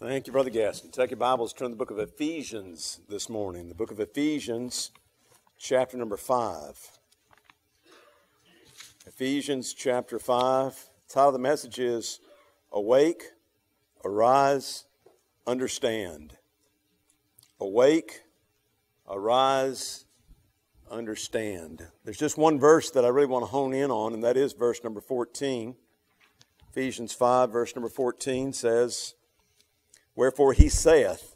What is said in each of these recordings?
Thank you, Brother Gaston. Take your Bibles, turn to the book of Ephesians this morning. The book of Ephesians, chapter number 5. Ephesians chapter 5. The title of the message is Awake, Arise, Understand. Awake, Arise, Understand. There's just one verse that I really want to hone in on, and that is verse number 14. Ephesians 5, verse number 14 says, Wherefore he saith,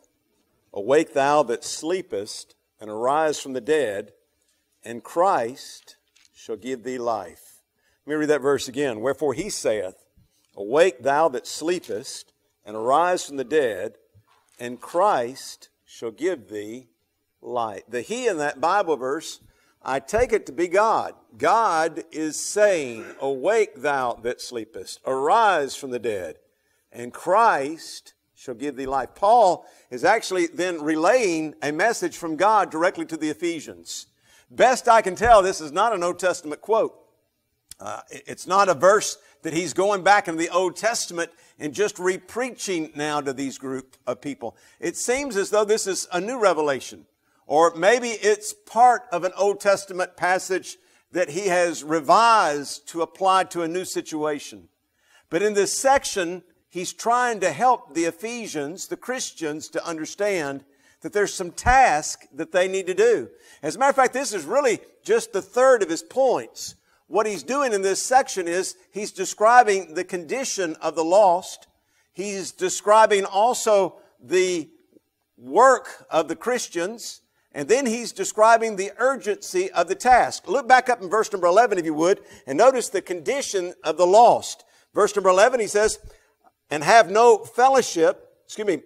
Awake thou that sleepest, and arise from the dead, and Christ shall give thee life. Let me read that verse again. Wherefore he saith, Awake thou that sleepest, and arise from the dead, and Christ shall give thee light. The he in that Bible verse, I take it to be God. God is saying, Awake thou that sleepest, arise from the dead, and Christ shall give thee life. Paul is actually then relaying a message from God directly to the Ephesians. Best I can tell, this is not an Old Testament quote. Uh, it's not a verse that he's going back into the Old Testament and just repreaching now to these group of people. It seems as though this is a new revelation, or maybe it's part of an Old Testament passage that he has revised to apply to a new situation. But in this section, he's trying to help the Ephesians, the Christians, to understand that there's some task that they need to do. As a matter of fact, this is really just the third of his points. What he's doing in this section is he's describing the condition of the lost. He's describing also the work of the Christians. And then he's describing the urgency of the task. Look back up in verse number 11, if you would, and notice the condition of the lost. Verse number 11, he says, and have no fellowship, excuse me,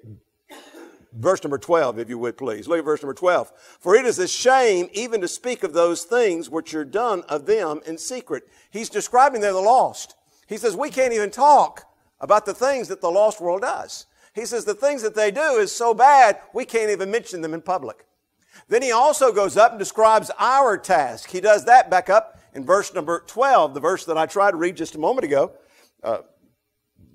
verse number 12, if you would please. Look at verse number 12. For it is a shame even to speak of those things which are done of them in secret. He's describing there the lost. He says, we can't even talk about the things that the lost world does. He says the things that they do is so bad, we can't even mention them in public. Then he also goes up and describes our task. He does that back up in verse number 12, the verse that I tried to read just a moment ago. Uh,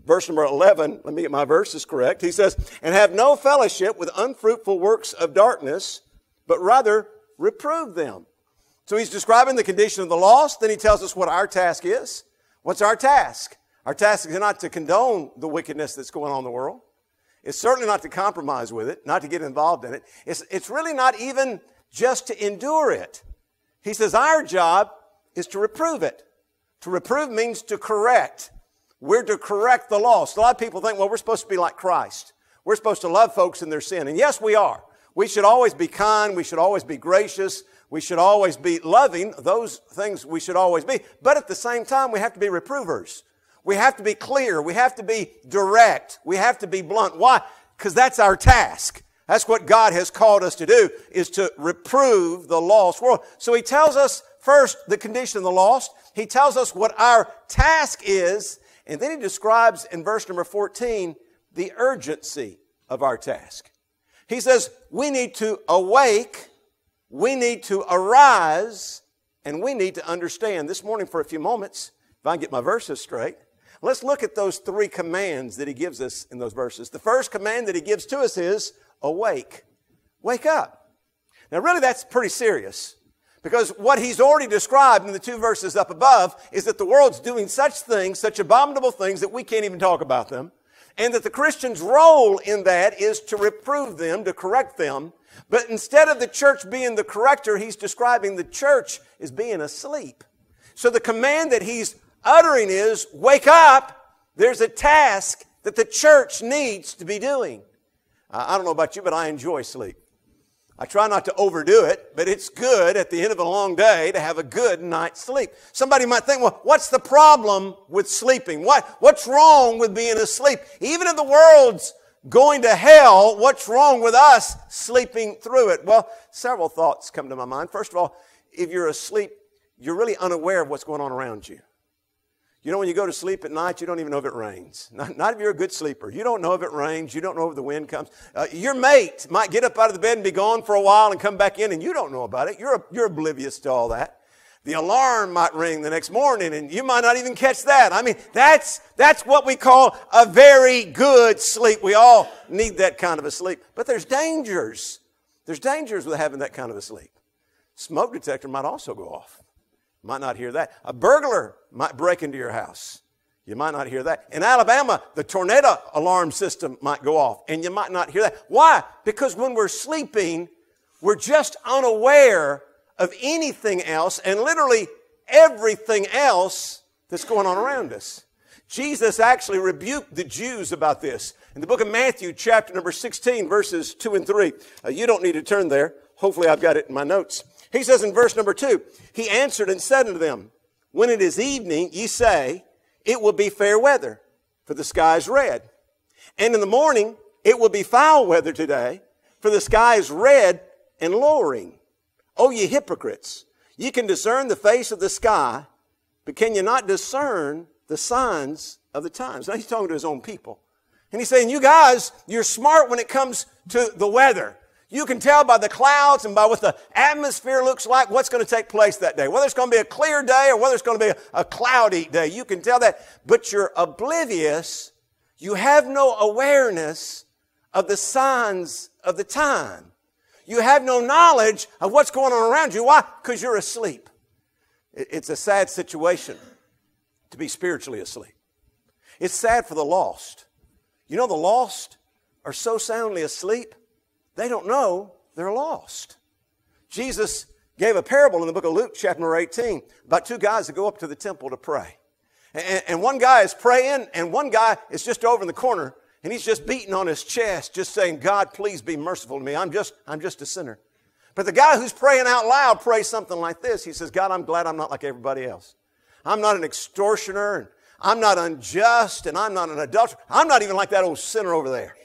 verse number 11, let me get my verses correct. He says, And have no fellowship with unfruitful works of darkness, but rather reprove them. So he's describing the condition of the lost. Then he tells us what our task is. What's our task? Our task is not to condone the wickedness that's going on in the world. It's certainly not to compromise with it, not to get involved in it. It's, it's really not even just to endure it. He says our job is to reprove it. To reprove means to correct. We're to correct the lost. A lot of people think, well, we're supposed to be like Christ. We're supposed to love folks in their sin. And yes, we are. We should always be kind. We should always be gracious. We should always be loving. Those things we should always be. But at the same time, we have to be reprovers. We have to be clear. We have to be direct. We have to be blunt. Why? Because that's our task. That's what God has called us to do, is to reprove the lost world. So He tells us first the condition of the lost. He tells us what our task is, and then he describes in verse number 14 the urgency of our task. He says, we need to awake, we need to arise, and we need to understand. This morning, for a few moments, if I can get my verses straight, let's look at those three commands that he gives us in those verses. The first command that he gives to us is awake. Wake up. Now, really, that's pretty serious. Because what he's already described in the two verses up above is that the world's doing such things, such abominable things that we can't even talk about them. And that the Christian's role in that is to reprove them, to correct them. But instead of the church being the corrector, he's describing the church as being asleep. So the command that he's uttering is, wake up. There's a task that the church needs to be doing. I don't know about you, but I enjoy sleep. I try not to overdo it, but it's good at the end of a long day to have a good night's sleep. Somebody might think, well, what's the problem with sleeping? What, what's wrong with being asleep? Even if the world's going to hell, what's wrong with us sleeping through it? Well, several thoughts come to my mind. First of all, if you're asleep, you're really unaware of what's going on around you. You know, when you go to sleep at night, you don't even know if it rains. Not, not if you're a good sleeper. You don't know if it rains. You don't know if the wind comes. Uh, your mate might get up out of the bed and be gone for a while and come back in, and you don't know about it. You're, you're oblivious to all that. The alarm might ring the next morning and you might not even catch that. I mean, that's, that's what we call a very good sleep. We all need that kind of a sleep. But there's dangers. There's dangers with having that kind of a sleep. Smoke detector might also go off. Might not hear that. A burglar might break into your house. You might not hear that. In Alabama, the tornado alarm system might go off, and you might not hear that. Why? Because when we're sleeping, we're just unaware of anything else and literally everything else that's going on around us. Jesus actually rebuked the Jews about this. In the book of Matthew, chapter number 16, verses 2 and 3. Uh, you don't need to turn there. Hopefully, I've got it in my notes. He says in verse number 2 He answered and said unto them, When it is evening, ye say, it will be fair weather, for the sky is red. And in the morning, it will be foul weather today, for the sky is red and lowering. O ye hypocrites, ye can discern the face of the sky, but can you not discern the signs of the times? Now he's talking to his own people. And he's saying, you guys, you're smart when it comes to the weather. You can tell by the clouds and by what the atmosphere looks like what's going to take place that day. Whether it's going to be a clear day or whether it's going to be a, cloudy day. You can tell that. But you're oblivious. You have no awareness of the signs of the time. You have no knowledge of what's going on around you. Why? Because you're asleep. It's a sad situation to be spiritually asleep. It's sad for the lost. You know, the lost are so soundly asleep they don't know they're lost. Jesus gave a parable in the book of Luke, chapter number 18, about two guys that go up to the temple to pray. And, and one guy is praying, and one guy is just over in the corner, and he's just beating on his chest, just saying, God, please be merciful to me. I'm just, I'm just a sinner. But the guy who's praying out loud prays something like this. He says, God, I'm glad I'm not like everybody else. I'm not an extortioner, and I'm not unjust, and I'm not an adulterer. I'm not even like that old sinner over there.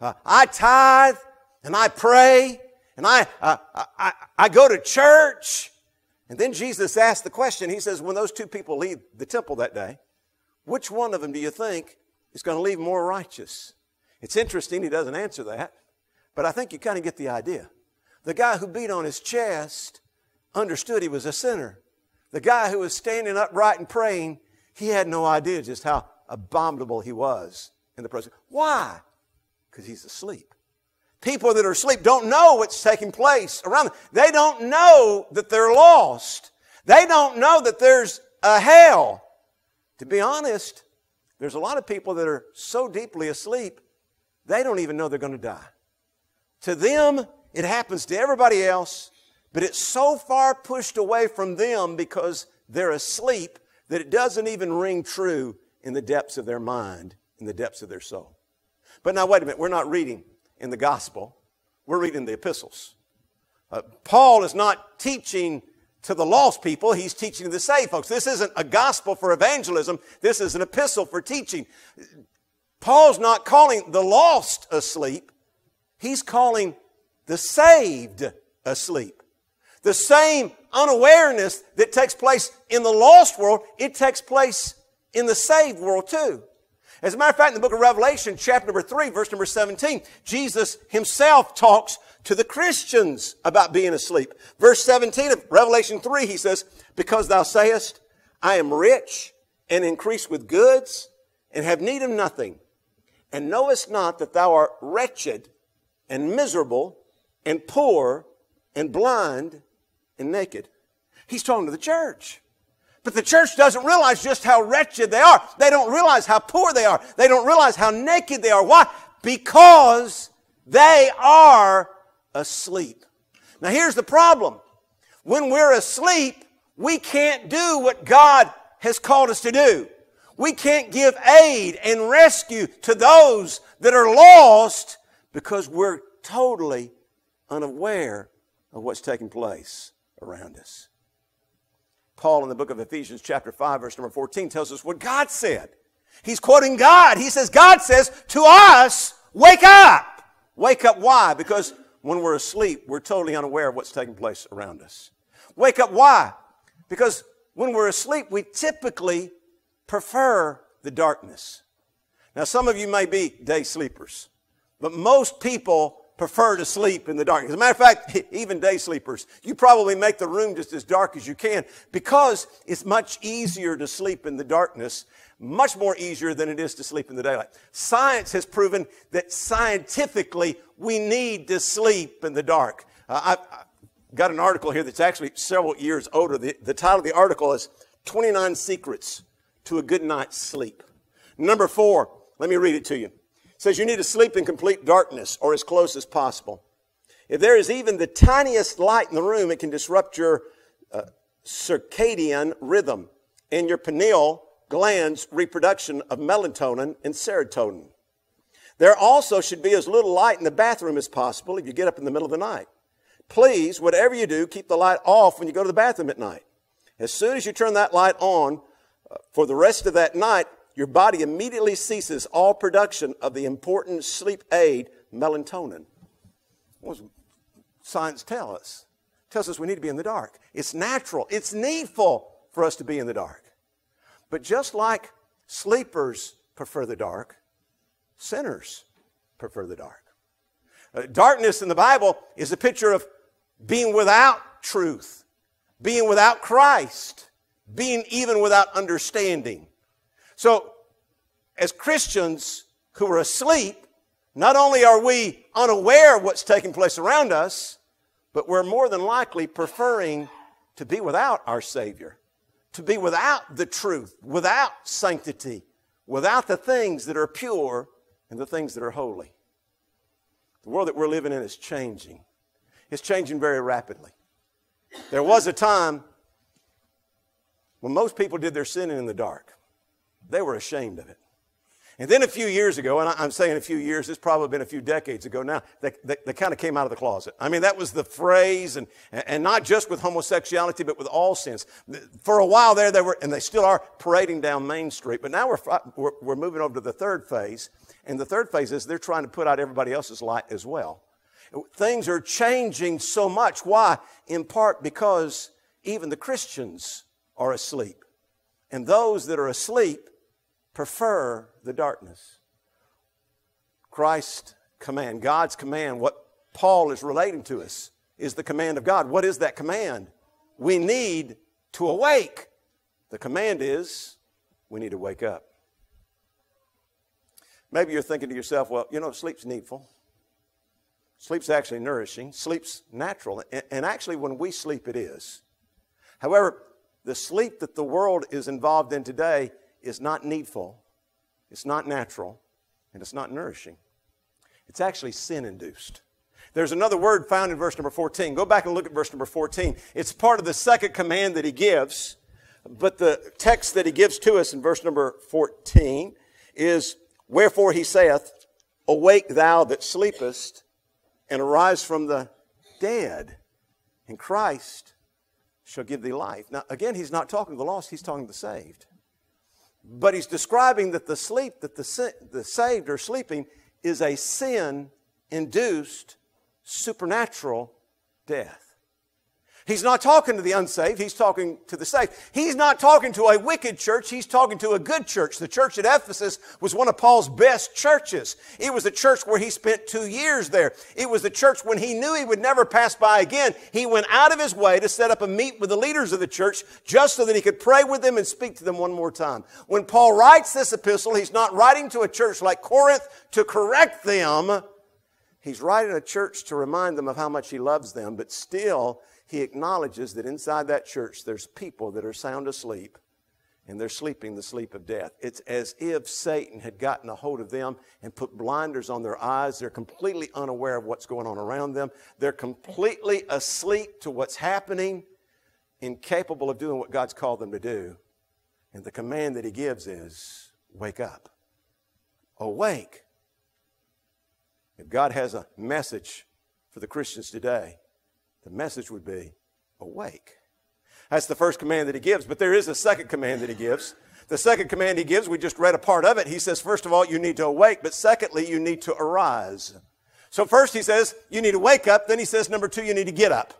Uh, I tithe, and I pray and I, uh, I, I go to church. And then Jesus asked the question. He says, when those two people leave the temple that day, which one of them do you think is going to leave more righteous? It's interesting he doesn't answer that, but I think you kind of get the idea. The guy who beat on his chest understood he was a sinner. The guy who was standing upright and praying, he had no idea just how abominable he was in the presence. Why? Because he's asleep. People that are asleep don't know what's taking place around them. They don't know that they're lost. They don't know that there's a hell. To be honest, there's a lot of people that are so deeply asleep, they don't even know they're going to die. To them, it happens to everybody else, but it's so far pushed away from them because they're asleep that it doesn't even ring true in the depths of their mind, in the depths of their soul. But now, wait a minute, we're not reading in the gospel. We're reading the epistles. Uh, Paul is not teaching to the lost people, he's teaching to the saved folks. This isn't a gospel for evangelism, this is an epistle for teaching. Paul's not calling the lost asleep, he's calling the saved asleep. The same unawareness that takes place in the lost world, it takes place in the saved world too. As a matter of fact, in the book of Revelation, chapter number 3, verse number 17, Jesus himself talks to the Christians about being asleep. Verse 17 of Revelation 3, he says, Because thou sayest, I am rich and increase with goods and have need of nothing, and knowest not that thou art wretched and miserable and poor and blind and naked. He's talking to the church. But the church doesn't realize just how wretched they are. They don't realize how poor they are. They don't realize how naked they are. Why? Because they are asleep. Now here's the problem. When we're asleep, we can't do what God has called us to do. We can't give aid and rescue to those that are lost because we're totally unaware of what's taking place around us. Paul in the book of Ephesians, chapter 5, verse number 14, tells us what God said. He's quoting God. He says, God says to us, wake up. Wake up. Why? Because when we're asleep, we're totally unaware of what's taking place around us. Wake up. Why? Because when we're asleep, we typically prefer the darkness. Now, some of you may be day sleepers, but most people prefer to sleep in the dark. As a matter of fact, even day sleepers, you probably make the room just as dark as you can because it's much easier to sleep in the darkness, much more easier than it is to sleep in the daylight. Science has proven that scientifically we need to sleep in the dark. Uh, I've, I've got an article here that's actually several years older. The, the title of the article is 29 Secrets to a Good Night's Sleep. Number four, let me read it to you says you need to sleep in complete darkness or as close as possible. If there is even the tiniest light in the room, it can disrupt your uh, circadian rhythm and your pineal gland's reproduction of melatonin and serotonin. There also should be as little light in the bathroom as possible if you get up in the middle of the night. Please, whatever you do, keep the light off when you go to the bathroom at night. As soon as you turn that light on uh, for the rest of that night, your body immediately ceases all production of the important sleep aid melatonin. What does science tell us? It tells us we need to be in the dark. It's natural. It's needful for us to be in the dark. But just like sleepers prefer the dark, sinners prefer the dark. Uh, darkness in the Bible is a picture of being without truth, being without Christ, being even without understanding. So, as Christians who are asleep, not only are we unaware of what's taking place around us, but we're more than likely preferring to be without our Savior, to be without the truth, without sanctity, without the things that are pure and the things that are holy. The world that we're living in is changing. It's changing very rapidly. There was a time when most people did their sinning in the dark. They were ashamed of it. And then a few years ago, and I'm saying a few years, it's probably been a few decades ago now, they, they, they kind of came out of the closet. I mean, that was the phrase, and, and not just with homosexuality, but with all sins. For a while there, they were, and they still are parading down Main Street. But now we're, we're, we're moving over to the third phase. And the third phase is they're trying to put out everybody else's light as well. Things are changing so much. Why? In part because even the Christians are asleep. And those that are asleep prefer the darkness. Christ's command, God's command, what Paul is relating to us, is the command of God. What is that command? We need to awake. The command is we need to wake up. Maybe you're thinking to yourself, well, you know, sleep's needful. Sleep's actually nourishing. Sleep's natural. And actually, when we sleep, it is. However, the sleep that the world is involved in today is not needful, it's not natural, and it's not nourishing. It's actually sin induced. There's another word found in verse number 14. Go back and look at verse number 14. It's part of the second command that he gives, but the text that he gives to us in verse number 14 is, Wherefore he saith, Awake thou that sleepest, and arise from the dead, and Christ shall give thee life. Now, again, he's not talking to the lost, he's talking to the saved. But he's describing that the sleep that the, the saved are sleeping is a sin induced supernatural death. He's not talking to the unsaved, he's talking to the saved. He's not talking to a wicked church, he's talking to a good church. The church at Ephesus was one of Paul's best churches. It was a church where he spent two years there. It was the church when he knew he would never pass by again. He went out of his way to set up a meet with the leaders of the church just so that he could pray with them and speak to them one more time. When Paul writes this epistle, he's not writing to a church like Corinth to correct them. He's writing a church to remind them of how much he loves them, but still, he acknowledges that inside that church there's people that are sound asleep and they're sleeping the sleep of death. It's as if Satan had gotten a hold of them and put blinders on their eyes. They're completely unaware of what's going on around them. They're completely asleep to what's happening, incapable of doing what God's called them to do. And the command that he gives is wake up. Awake. If God has a message for the Christians today, the message would be awake. That's the first command that he gives, but there is a second command that he gives. The second command he gives, we just read a part of it. He says, first of all, you need to awake, but secondly, you need to arise. So first he says, you need to wake up. Then he says, number two, you need to get up.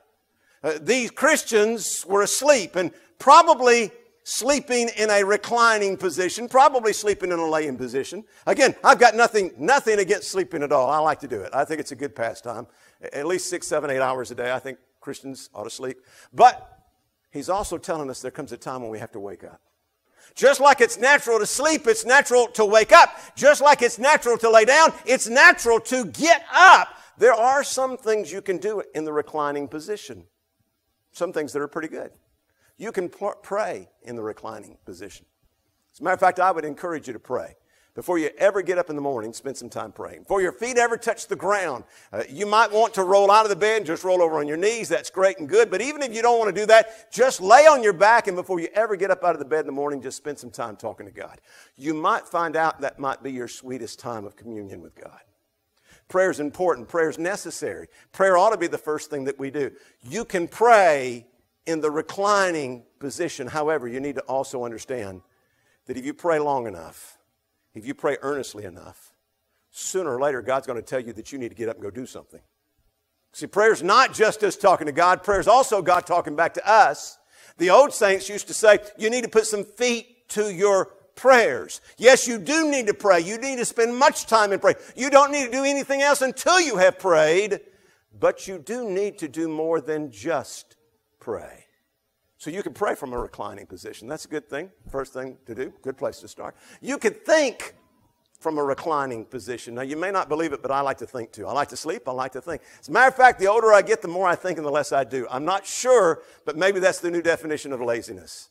Uh, these Christians were asleep, and probably sleeping in a reclining position, probably sleeping in a laying position. Again, I've got nothing, nothing against sleeping at all. I like to do it. I think it's a good pastime. At least six, seven, eight hours a day. I think Christians ought to sleep. But he's also telling us there comes a time when we have to wake up. Just like it's natural to sleep, it's natural to wake up. Just like it's natural to lay down, it's natural to get up. There are some things you can do in the reclining position. Some things that are pretty good. You can pray in the reclining position. As a matter of fact, I would encourage you to pray. Before you ever get up in the morning, spend some time praying. Before your feet ever touch the ground, uh, you might want to roll out of the bed and just roll over on your knees. That's great and good. But even if you don't want to do that, just lay on your back and before you ever get up out of the bed in the morning, just spend some time talking to God. You might find out that might be your sweetest time of communion with God. Prayer is important. Prayer is necessary. Prayer ought to be the first thing that we do. You can pray in the reclining position. However, you need to also understand that if you pray long enough, if you pray earnestly enough, sooner or later, God's going to tell you that you need to get up and go do something. See, prayer is not just us talking to God, prayer is also God talking back to us. The old saints used to say, you need to put some feet to your prayers. Yes, you do need to pray. You need to spend much time in prayer. You don't need to do anything else until you have prayed, but you do need to do more than just pray. So you can pray from a reclining position. That's a good thing. First thing to do. Good place to start. You can think from a reclining position. Now, you may not believe it, but I like to think too. I like to sleep. I like to think. As a matter of fact, the older I get, the more I think and the less I do. I'm not sure, but maybe that's the new definition of laziness.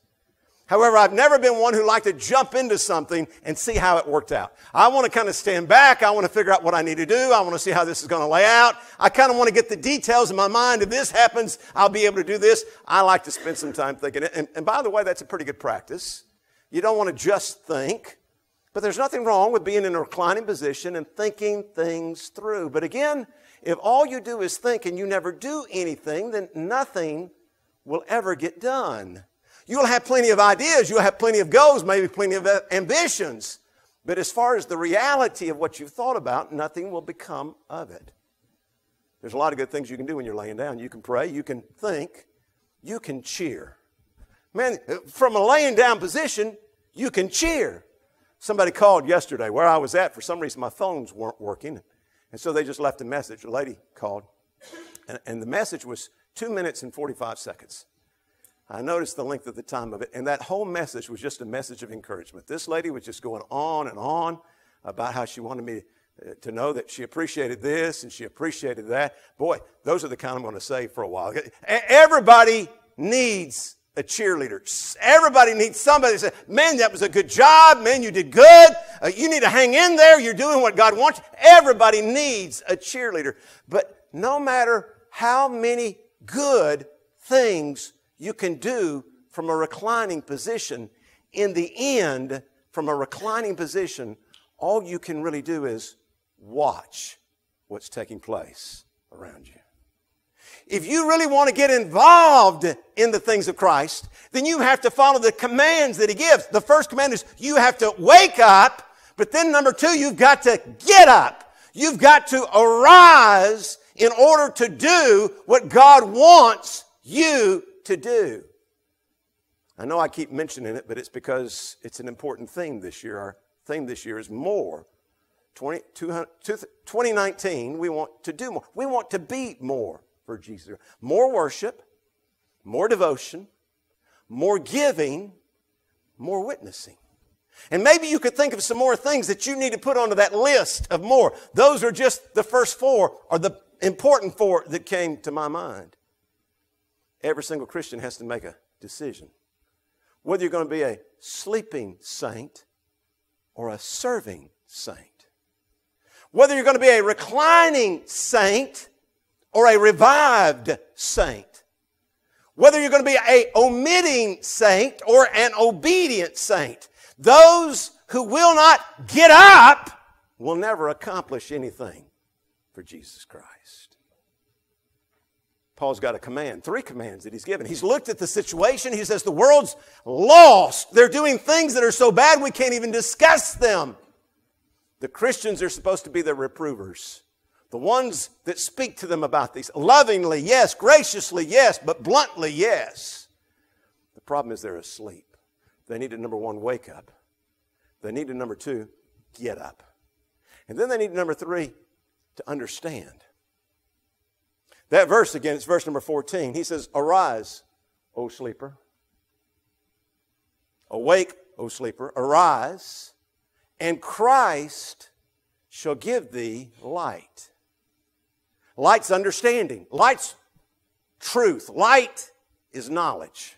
However, I've never been one who liked to jump into something and see how it worked out. I want to kind of stand back. I want to figure out what I need to do. I want to see how this is going to lay out. I kind of want to get the details in my mind. If this happens, I'll be able to do this. I like to spend some time thinking. And, and by the way, that's a pretty good practice. You don't want to just think, but there's nothing wrong with being in a reclining position and thinking things through. But again, if all you do is think and you never do anything, then nothing will ever get done. You'll have plenty of ideas, you'll have plenty of goals, maybe plenty of ambitions. But as far as the reality of what you've thought about, nothing will become of it. There's a lot of good things you can do when you're laying down. You can pray, you can think, you can cheer. Man, from a laying down position, you can cheer. Somebody called yesterday where I was at. For some reason, my phones weren't working. And so they just left a message. A lady called. And, and the message was two minutes and 45 seconds. I noticed the length of the time of it, and that whole message was just a message of encouragement. This lady was just going on and on about how she wanted me uh, to know that she appreciated this and she appreciated that. Boy, those are the kind I'm going to say for a while. Everybody needs a cheerleader. Everybody needs somebody to say, man, that was a good job. Man, you did good. Uh, you need to hang in there. You're doing what God wants. Everybody needs a cheerleader. But no matter how many good things you can do from a reclining position. In the end, from a reclining position, all you can really do is watch what's taking place around you. If you really want to get involved in the things of Christ, then you have to follow the commands that He gives. The first command is you have to wake up, but then number two, you've got to get up. You've got to arise in order to do what God wants you to do. I know I keep mentioning it, but it's because it's an important theme this year. Our theme this year is more. 20, 2019, we want to do more. We want to be more for Jesus. More worship, more devotion, more giving, more witnessing. And maybe you could think of some more things that you need to put onto that list of more. Those are just the first four, or the important four that came to my mind. Every single Christian has to make a decision. Whether you're going to be a sleeping saint or a serving saint. Whether you're going to be a reclining saint or a revived saint. Whether you're going to be a omitting saint or an obedient saint. Those who will not get up will never accomplish anything for Jesus Christ. Paul's got a command, three commands that he's given. He's looked at the situation. He says, The world's lost. They're doing things that are so bad we can't even discuss them. The Christians are supposed to be the reprovers, the ones that speak to them about these. Lovingly, yes. Graciously, yes. But bluntly, yes. The problem is they're asleep. they need to, number one, wake up. They need to, number two, get up. And then they need, number three, to understand. That verse again, it's verse number 14. He says, Arise, O sleeper. Awake, O sleeper. Arise, and Christ shall give thee light. Light's understanding. Light's truth. Light is knowledge.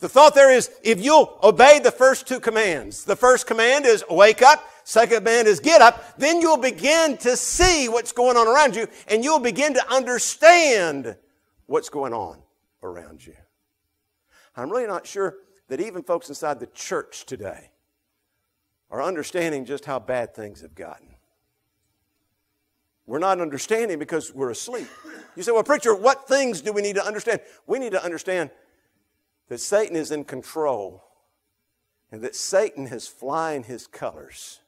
The thought there is if you'll obey the first two commands, the first command is wake up, second command is get up, then you'll begin to see what's going on around you and you'll begin to understand what's going on around you. I'm really not sure that even folks inside the church today are understanding just how bad things have gotten. We're not understanding because we're asleep. You say, well, preacher, what things do we need to understand? We need to understand that Satan is in control and that Satan is flying his colors.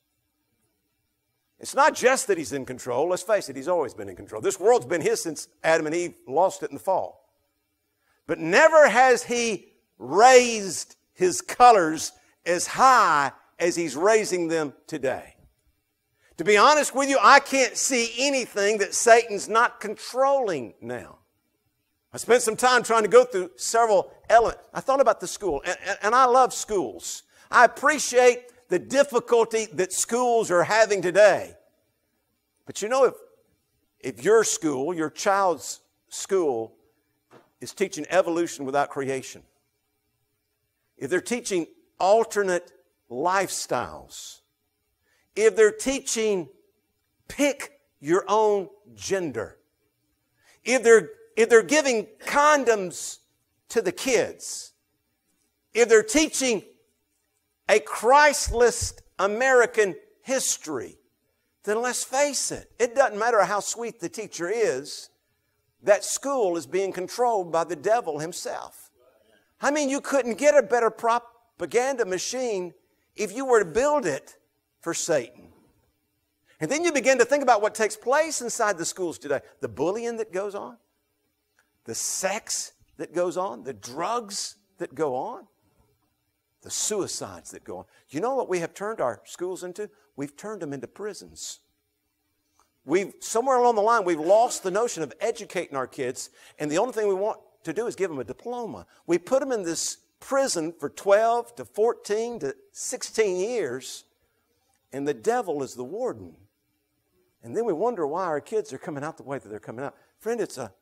It's not just that he's in control. Let's face it, he's always been in control. This world's been his since Adam and Eve lost it in the fall. But never has he raised his colors as high as he's raising them today. To be honest with you, I can't see anything that Satan's not controlling now. I spent some time trying to go through several elements. I thought about the school, and, and, I love schools. I appreciate the difficulty that schools are having today. But you know, if, if your school, your child's school, is teaching evolution without creation, if they're teaching alternate lifestyles, if they're teaching pick your own gender, if they're, if they're giving condoms to the kids, if they're teaching a Christless American history, then let's face it, it doesn't matter how sweet the teacher is, that school is being controlled by the devil himself. I mean, you couldn't get a better propaganda machine if you were to build it for Satan. And then you begin to think about what takes place inside the schools today the bullying that goes on, the sex that goes on, the drugs that go on, the suicides that go on. You know what we have turned our schools into? We've turned them into prisons. We've, somewhere along the line, we've lost the notion of educating our kids, and the only thing we want to do is give them a diploma. We put them in this prison for 12 to 14 to 16 years, and the devil is the warden. And then we wonder why our kids are coming out the way that they're coming out. Friend, it's a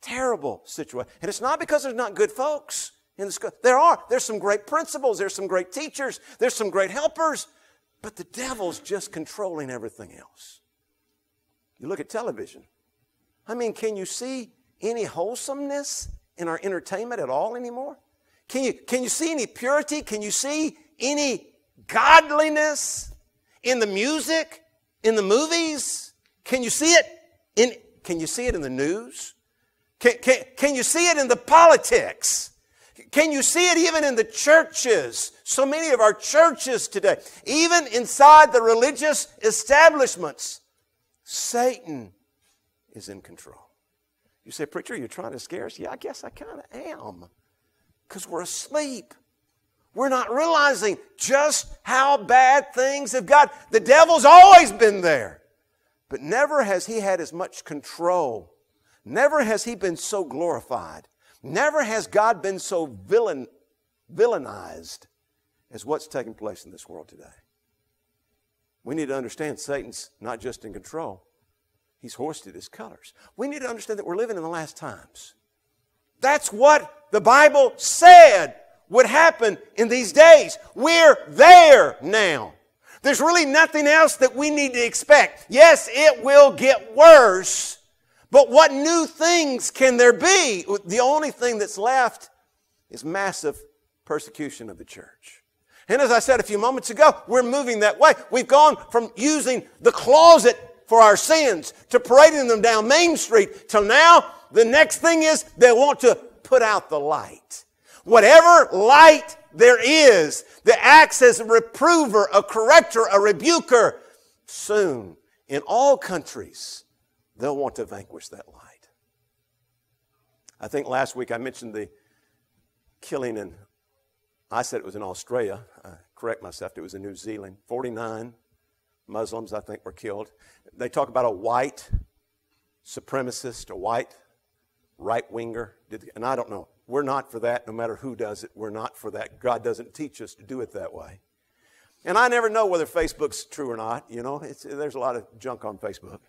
terrible situation. And it's not because there's not good folks in the school. There are. There's some great principals, there's some great teachers, there's some great helpers, but the devil's just controlling everything else. You look at television. I mean, can you see any wholesomeness in our entertainment at all anymore? Can you, can you see any purity? Can you see any godliness in the music, in the movies? Can you see it in, can you see it in the news? Can, can, can you see it in the politics? Can you see it even in the churches? So many of our churches today, even inside the religious establishments, Satan is in control. You say, Preacher, you're trying to scare us? Yeah, I guess I kind of am. Because we're asleep. We're not realizing just how bad things have got. The devil's always been there. But never has he had as much control. Never has he been so glorified. Never has God been so villain, villainized as what's taking place in this world today. We need to understand Satan's not just in control, he's hoisted his colors. We need to understand that we're living in the last times. That's what the Bible said would happen in these days. We're there now. There's really nothing else that we need to expect. Yes, it will get worse, but what new things can there be? The only thing that's left is massive persecution of the church. And as I said a few moments ago, we're moving that way. We've gone from using the closet for our sins to parading them down Main Street till now the next thing is they want to put out the light. Whatever light there is that acts as a reprover, a corrector, a rebuker, soon in all countries they'll want to vanquish that light. I think last week I mentioned the killing in I said it was in Australia. I correct myself, it was in New Zealand. 49 Muslims, I think, were killed. They talk about a white supremacist, a white right winger. And I don't know. We're not for that, no matter who does it. We're not for that. God doesn't teach us to do it that way. And I never know whether Facebook's true or not. You know, there's a lot of junk on Facebook.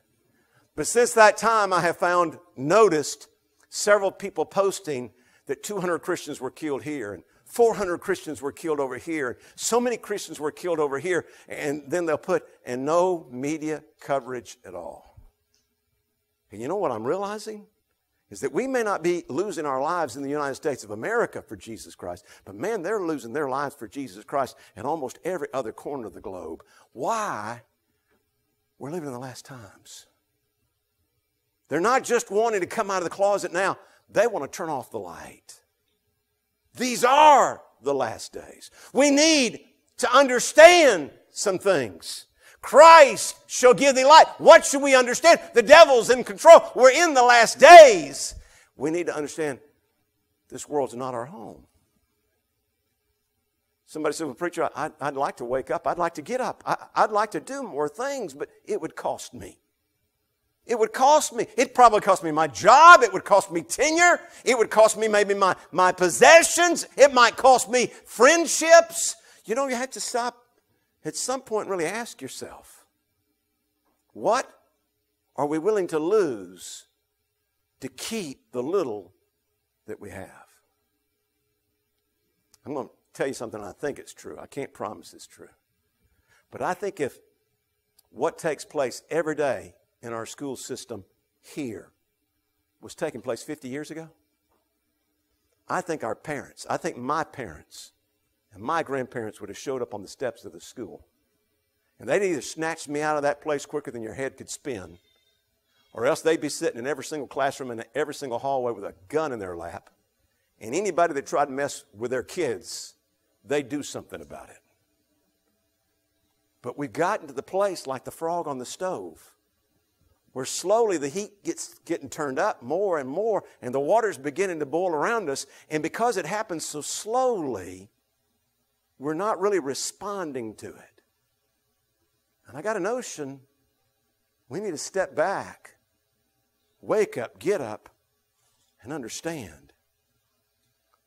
But since that time, I have found, noticed several people posting that 200 Christians were killed here and 400 Christians were killed over here. So many Christians were killed over here. And then they'll put, and no media coverage at all. And you know what I'm realizing? Is that we may not be losing our lives in the United States of America for Jesus Christ, but man, they're losing their lives for Jesus Christ in almost every other corner of the globe. Why? We're living in the last times. They're not just wanting to come out of the closet now, they want to turn off the light. These are the last days. We need to understand some things. Christ shall give thee light. What should we understand? The devil's in control. We're in the last days. We need to understand this world's not our home. Somebody said, Well, preacher, I'd, I'd like to wake up. I'd like to get up. I, I'd like to do more things, but it would cost me. It would cost me. It probably cost me my job. It would cost me tenure. It would cost me maybe my, my possessions. It might cost me friendships. You know, you have to stop at some point really ask yourself what are we willing to lose to keep the little that we have? I'm going to tell you something I think it's true. I can't promise it's true. But I think if what takes place every day in our school system here was taking place 50 years ago, I think our parents, I think my parents and my grandparents would have showed up on the steps of the school. And they'd either snatched me out of that place quicker than your head could spin, or else they'd be sitting in every single classroom and every single hallway with a gun in their lap. And anybody that tried to mess with their kids, they'd do something about it. But we've gotten to the place like the frog on the stove where slowly the heat gets getting turned up more and more and the water's beginning to boil around us. And because it happens so slowly we're not really responding to it. And i got a notion we need to step back wake up get up and understand.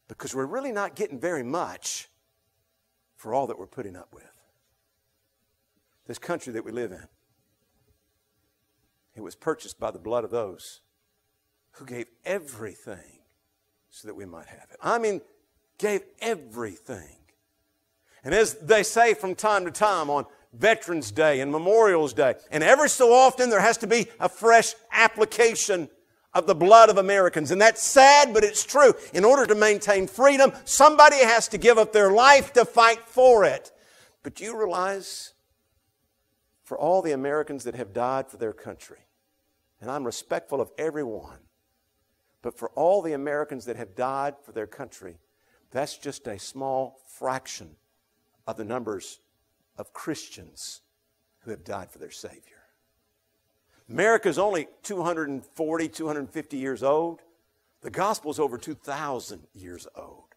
Because we're really not getting very much for all that we're putting up with. This country that we live in it was purchased by the blood of those who gave everything so that we might have it. I mean, gave everything. And as they say from time to time on Veterans Day and Memorials Day, and every so often there has to be a fresh application of the blood of Americans. And that's sad, but it's true. In order to maintain freedom, somebody has to give up their life to fight for it. But do you realize for all the Americans that have died for their country, and I'm respectful of everyone. But for all the Americans that have died for their country, that's just a small fraction of the numbers of Christians who have died for their Savior. America is only 240, 250 years old. The gospel is over 2,000 years old.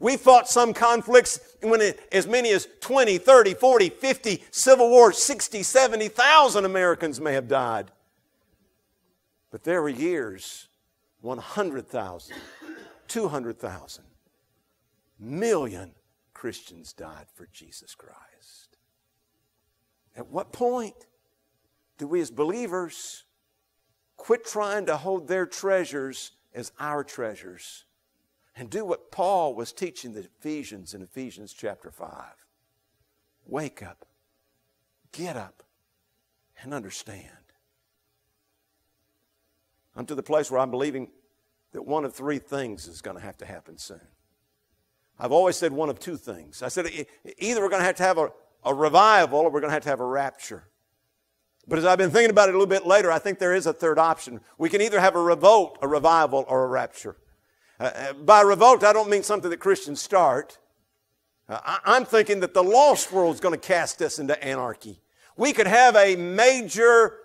We fought some conflicts when it, as many as 20, 30, 40, 50 civil wars, 60, 70,000 Americans may have died. But there were years 100,000, 200,000, million Christians died for Jesus Christ. At what point do we as believers quit trying to hold their treasures as our treasures and do what Paul was teaching the Ephesians in Ephesians chapter 5? Wake up, get up, and understand. I'm to the place where I'm believing that one of three things is going to have to happen soon. I've always said one of two things. I said either we're going to have to have a, a revival or we're going to have to have a rapture. But as I've been thinking about it a little bit later, I think there is a third option. We can either have a revolt, a revival, or a rapture. Uh, uh by revolt, I don't mean something that Christians start. Uh, I, I'm thinking that the lost world is going to cast us into anarchy. We could have a major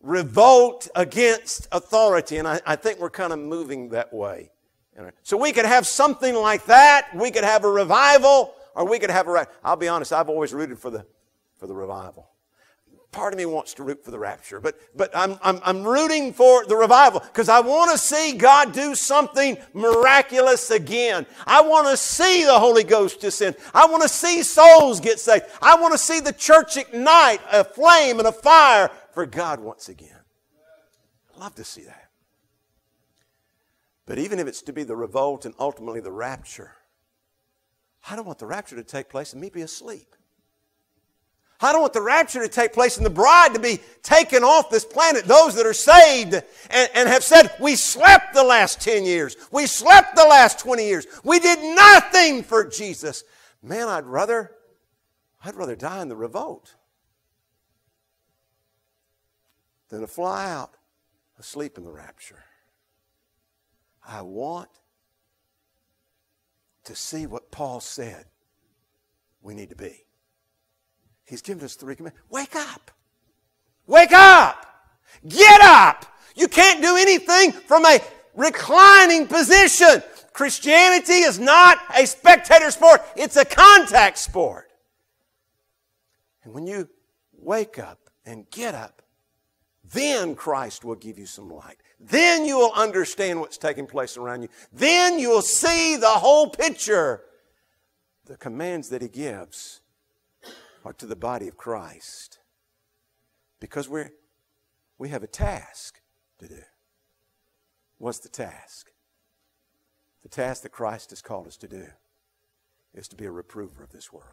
revolt against authority. And I, I think we're kind of moving that way So we could have something like that. We could have a revival, or we could have a. I'll be honest. I've always rooted for the for the revival part of me wants to root for the rapture, but, but I'm, I'm, I'm rooting for the revival because I want to see God do something miraculous again. I want to see the Holy Ghost descend. I want to see souls get saved. I want to see the church ignite a flame and a fire for God once again. I'd love to see that. But even if it's to be the revolt and ultimately the rapture, I don't want the rapture to take place and me be asleep. I don't want the rapture to take place and the bride to be taken off this planet. Those that are saved and, and, have said, We slept the last 10 years. We slept the last 20 years. We did nothing for Jesus. Man, I'd rather, I'd rather die in the revolt than to fly out asleep in the rapture. I want to see what Paul said we need to be. He's given us three commands. Wake up. Wake up. Get up. You can't do anything from a reclining position. Christianity is not a spectator sport, it's a contact sport. And when you wake up and get up, then Christ will give you some light. Then you will understand what's taking place around you. Then you will see the whole picture. The commands that He gives or to the body of Christ. Because we're, we have a task to do. What's the task? The task that Christ has called us to do is to be a reprover of this world.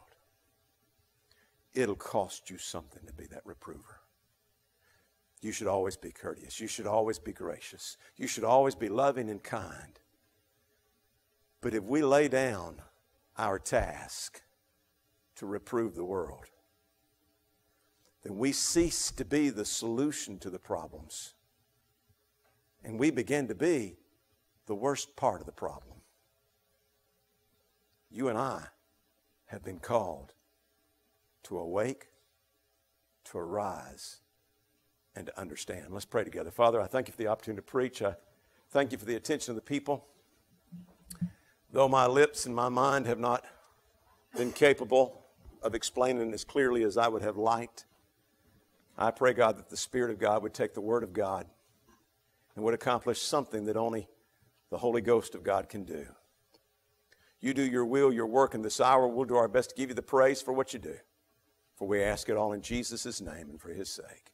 It'll cost you something to be that reprover. You should always be courteous. You should always be gracious. You should always be loving and kind. But if we lay down our task to reprove the world, then we cease to be the solution to the problems. And we begin to be the worst part of the problem. You and I have been called to awake, to arise, and to understand. Let's pray together. Father, I thank you for the opportunity to preach. I thank you for the attention of the people. Though my lips and my mind have not been capable of explaining as clearly as I would have liked. I pray, God, that the Spirit of God would take the Word of God and would accomplish something that only the Holy Ghost of God can do. You do your will, your work in this hour. We'll do our best to give you the praise for what you do. For we ask it all in Jesus' name and for His sake.